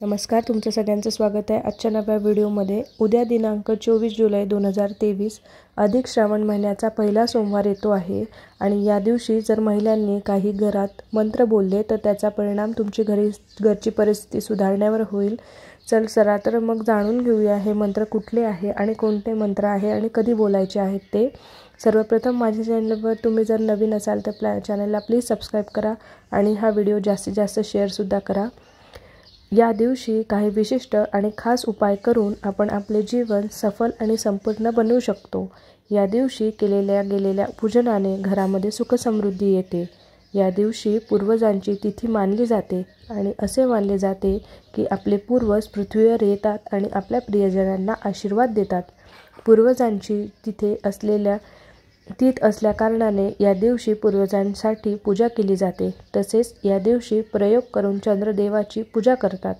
नमस्कार तुमचं सगळ्यांचं स्वागत आहे आजच्या नव्या व्हिडिओमध्ये. उद्या दिनांक चोवीस जुलै दोन हजार तेवीस अधिक श्रावण महिन्याचा पहिला सोमवार येतो आहे. आणि या दिवशी जर महिलांनी काही घरात मंत्र बोलले तर त्याचा परिणाम तुमची घरी घरची परिस्थिती सुधारण्यावर होईल. चल सरा तर मग जाणून घेऊया हे मंत्र कुठले आहे आणि कोणते मंत्र आहे आणि कधी बोलायचे आहेत ते. सर्वप्रथम माझ्या चॅनलवर तुम्ही जर नवीन असाल तर प्लॅ चॅनलला प्लीज सबस्क्राईब करा आणि हा व्हिडिओ जास्तीत जास्त शेअरसुद्धा करा. या दिवशी काही विशिष्ट आणि खास उपाय करून आपण आपले जीवन सफल आणि संपूर्ण बनवू शकतो. या दिवशी केलेल्या गेलेल्या पूजनाने घरामध्ये सुखसमृद्धी येते. या दिवशी पूर्वजांची तिथी मानली जाते आणि असे मानले जाते की आपले पूर्वज पृथ्वीवर येतात आणि आपल्या प्रियजनांना आशीर्वाद देतात. पूर्वजांची तिथे असलेल्या तीत असल्याकारणाने या दिवशी पूर्वजांसाठी पूजा केली जाते. तसेच या दिवशी प्रयोग करून चंद्रदेवाची पूजा करतात.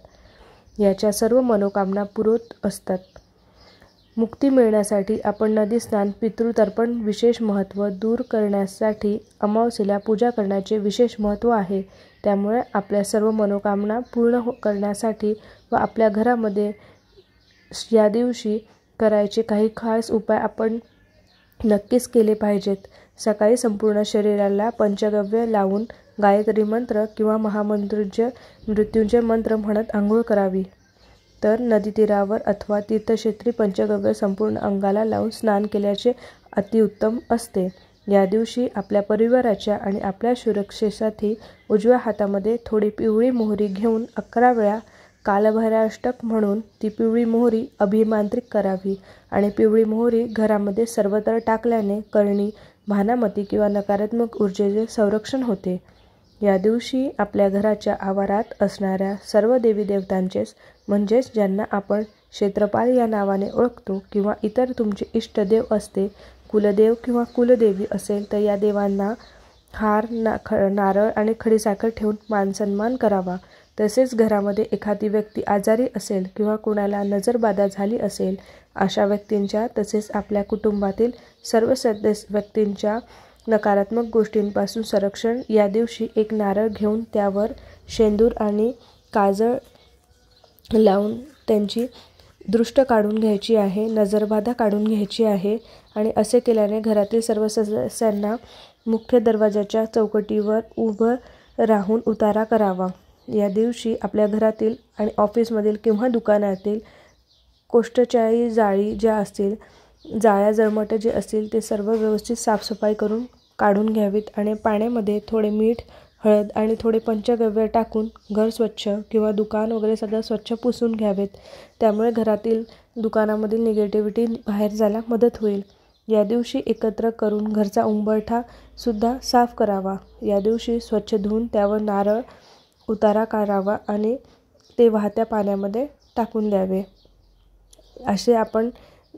याच्या सर्व मनोकामना पुरवत असतात. मुक्ती मिळण्यासाठी आपण नदी स्नान पितृतर्पण विशेष महत्त्व दूर करण्यासाठी अमावस्येला पूजा करण्याचे विशेष महत्त्व आहे. त्यामुळे आपल्या सर्व मनोकामना पूर्ण हो करण्यासाठी व आपल्या घरामध्ये या दिवशी करायचे काही खास उपाय आपण नक्कीच केले पाहिजेत. सकाळी संपूर्ण शरीराला पंचगव्य लावून गायत्री मंत्र किंवा महामंत्रुंजय मृत्युंजय मंत्र म्हणत आंघोळ करावी. तर नदीतीरावर अथवा तीर्थक्षेत्री पंचगव्य संपूर्ण अंगाला लावून स्नान केल्याचे अतिउत्तम असते. या दिवशी आपल्या परिवाराच्या आणि आपल्या सुरक्षेसाठी उजव्या हातामध्ये थोडी पिवळी मोहरी घेऊन अकरा वेळा कालभैराष्टक म्हणून ती पिवळी मोहरी अभिमांत्रिक करावी आणि पिवळी मोहरी घरामध्ये सर्वत्र टाकल्याने करणी भानामती किंवा नकारात्मक ऊर्जेचे संरक्षण होते. या दिवशी आपल्या घराच्या आवारात असणाऱ्या सर्व देवी देवतांचेच म्हणजेच ज्यांना आपण क्षेत्रपाल या नावाने ओळखतो किंवा इतर तुमचे इष्टदेव असते कुलदेव किंवा कुलदेवी असेल तर या देवांना हार ना ख नारळ आणि खडीसाखर ठेवून मानसन्मान करावा. तसेच घरामध्ये एखादी व्यक्ती आजारी असेल किंवा कुणाला नजरबाधा झाली असेल अशा व्यक्तींच्या तसेच आपल्या कुटुंबातील सर्व सदस्य व्यक्तींच्या नकारात्मक गोष्टींपासून संरक्षण या दिवशी एक नारळ घेऊन त्यावर शेंदूर आणि काजळ लावून त्यांची दृष्ट काढून घ्यायची आहे नजरबाधा काढून घ्यायची आहे आणि असे केल्याने घरातील सर्व सदस्यांना मुख्य दरवाजाच्या चौकटीवर उभं राहून उतारा करावा. या दिवशी आपल्या घरातील आणि ऑफिसमधील किंवा दुकानातील कोष्टचाळी जाळी ज्या असतील जाळ्या जळमटं जे असतील ते सर्व व्यवस्थित साफसफाई करून काढून घ्यावीत आणि पाण्यामध्ये थोडे मीठ हळद आणि थोडे पंचगव्य टाकून घर स्वच्छ किंवा दुकान वगैरे सगळं स्वच्छ पुसून घ्यावेत. त्यामुळे घरातील दुकानामधील निगेटिव्हिटी बाहेर जायला मदत होईल. या दिवशी एकत्र करून घरचा उंबरठासुद्धा साफ करावा. या दिवशी स्वच्छ धुवून त्यावर नारळ उतारा करावा आणि ते वाहत्या पाण्यामध्ये टाकून द्यावे. असे आपण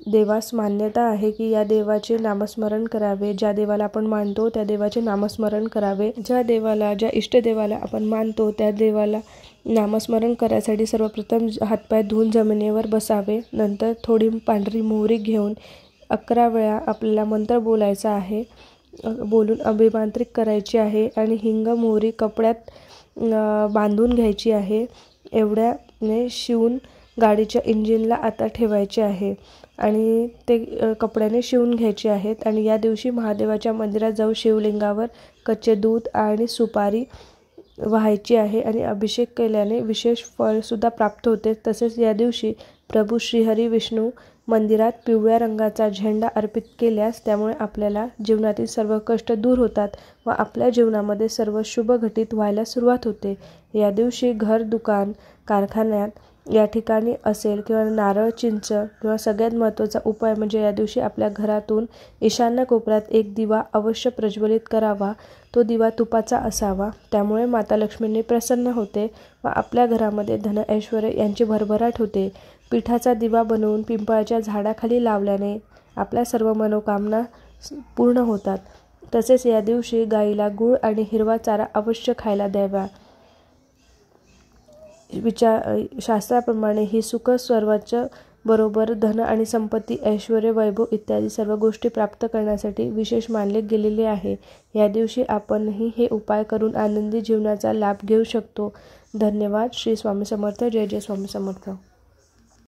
देवास मान्यता आहे की या देवाचे नामस्मरण करावे. ज्या देवाला आपण मानतो त्या देवाचे नामस्मरण करावे. ज्या देवाला ज्या इष्टदेवाला आपण मानतो त्या देवाला नामस्मरण करायसाठी सर्वप्रथम हातपाय धुवून जमिनीवर बसावे. नंतर थोडी पांढरी मोहरी घेऊन अकरा वेळा आपल्याला मंत्र बोलायचा आहे. बोलून अभिमांत्रिक करायची आहे आणि हिंग मोहरी कपड्यात बांधून घ्यायची आहे. एवढ्याने शिवून गाडीच्या इंजिनला आता ठेवायचे आहे. आणि ते कपड्याने शिवून घ्यायचे आहेत. आणि या दिवशी महादेवाच्या मंदिरात जाऊ शिवलिंगावर कच्चे दूध आणि सुपारी व्हायची आहे आणि अभिषेक केल्याने विशेष फळसुद्धा प्राप्त होते. तसेच या दिवशी प्रभू श्रीहरी विष्णू मंदिरात पिवळ्या रंगाचा झेंडा अर्पित केल्यास त्यामुळे आपल्याला जीवनातील सर्व कष्ट दूर होतात व आपल्या जीवनामध्ये सर्व शुभ घटित व्हायला सुरुवात होते. या दिवशी घर दुकान कारखान्यात या ठिकाणी असेल किंवा नारळ चिंच किंवा सगळ्यात महत्त्वाचा उपाय म्हणजे या दिवशी आपल्या घरातून ईशान्य कोपऱ्यात एक दिवा अवश्य प्रज्वलित करावा. तो दिवा तुपाचा असावा. त्यामुळे माता लक्ष्मींनी प्रसन्न होते व आपल्या घरामध्ये धन ऐश्वर यांची भरभराट होते. पिठाचा दिवा बनवून पिंपळाच्या झाडाखाली लावल्याने आपल्या सर्व मनोकामना पूर्ण होतात. तसेच या दिवशी गाईला गूळ आणि हिरवा चारा अवश्य खायला द्यावा. विचार शास्त्राप्रमाणे ही सुख सर्वोच्च बरोबर धन आणि संपत्ती ऐश्वर वैभव इत्यादी सर्व गोष्टी प्राप्त करण्यासाठी विशेष मानले गेलेले आहे. या दिवशी आपणही हे उपाय करून आनंदी जीवनाचा लाभ घेऊ शकतो. धन्यवाद. श्री स्वामी समर्थ. जय जय स्वामी समर्थ.